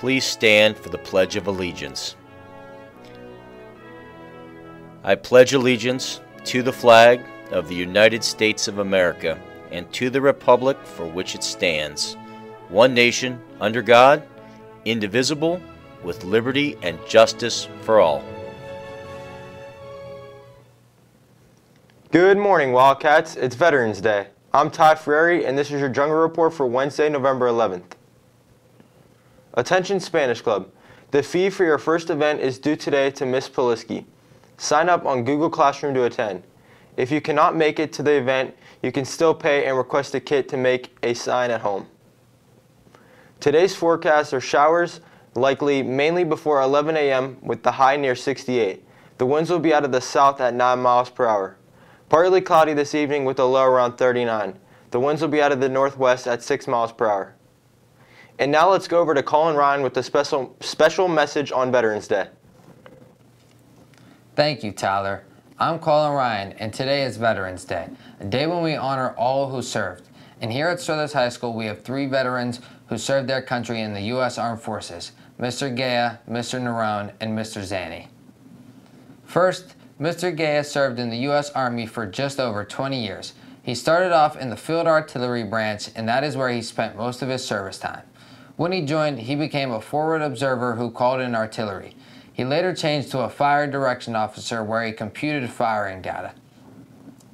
Please stand for the Pledge of Allegiance. I pledge allegiance to the flag of the United States of America and to the republic for which it stands, one nation, under God, indivisible, with liberty and justice for all. Good morning, Wildcats. It's Veterans Day. I'm Todd Frary, and this is your Jungle Report for Wednesday, November 11th. Attention Spanish Club. The fee for your first event is due today to Miss Poliski. Sign up on Google Classroom to attend. If you cannot make it to the event, you can still pay and request a kit to make a sign at home. Today's forecasts are showers, likely mainly before 11 a.m. with the high near 68. The winds will be out of the south at 9 miles per hour. Partly cloudy this evening with a low around 39. The winds will be out of the northwest at 6 miles per hour. And now let's go over to Colin Ryan with a special, special message on Veterans Day. Thank you, Tyler. I'm Colin Ryan, and today is Veterans Day, a day when we honor all who served. And here at Struthers High School, we have three veterans who served their country in the U.S. Armed Forces, Mr. Gaya, Mr. Nerone, and Mr. Zani. First, Mr. Gaya served in the U.S. Army for just over 20 years. He started off in the Field Artillery Branch, and that is where he spent most of his service time. When he joined, he became a forward observer who called in artillery. He later changed to a fire direction officer where he computed firing data,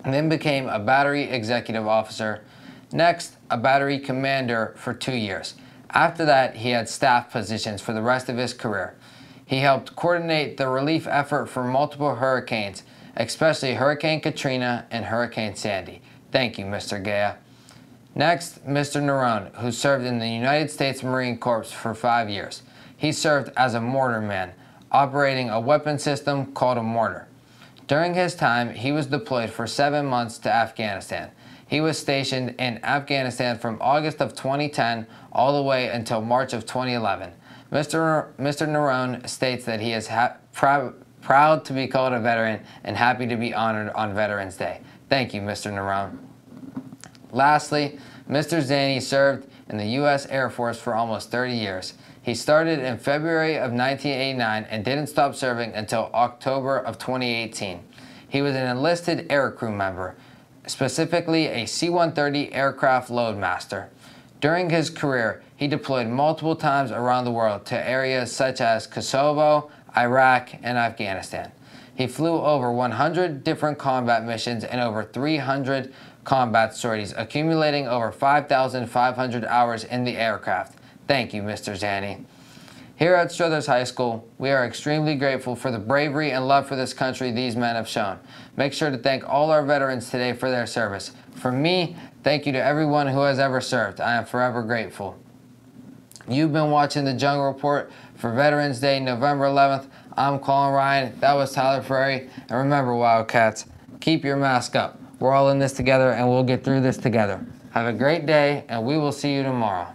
and then became a battery executive officer. Next, a battery commander for two years. After that, he had staff positions for the rest of his career. He helped coordinate the relief effort for multiple hurricanes, especially Hurricane Katrina and Hurricane Sandy. Thank you, Mr. Gaya. Next, Mr. Nerone, who served in the United States Marine Corps for five years. He served as a mortar man, operating a weapon system called a mortar. During his time, he was deployed for seven months to Afghanistan. He was stationed in Afghanistan from August of 2010 all the way until March of 2011. Mr. Mr. States that he is prou proud to be called a veteran and happy to be honored on Veterans Day. Thank you, Mr. Nerone. Lastly, Mr. Zani served in the U.S. Air Force for almost 30 years. He started in February of 1989 and didn't stop serving until October of 2018. He was an enlisted aircrew member, specifically a C-130 aircraft loadmaster. During his career, he deployed multiple times around the world to areas such as Kosovo, Iraq, and Afghanistan. He flew over 100 different combat missions and over 300 combat sorties, accumulating over 5,500 hours in the aircraft. Thank you, Mr. Zani. Here at Struthers High School, we are extremely grateful for the bravery and love for this country these men have shown. Make sure to thank all our veterans today for their service. For me, thank you to everyone who has ever served. I am forever grateful. You've been watching the Jungle Report for Veterans Day, November 11th. I'm Colin Ryan. That was Tyler Frary. And remember, Wildcats, keep your mask up. We're all in this together and we'll get through this together. Have a great day and we will see you tomorrow.